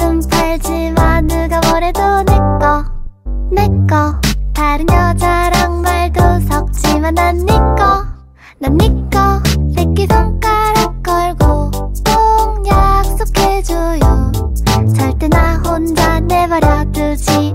둥둥 팔지마. 누가 뭐래도 내꺼 내꺼 다른 여자랑 말도 섞지만 난 네 니꺼 난 네 니꺼 새끼 손가락 걸고 꼭 약속해줘요. 절대 나 혼자 내버려두지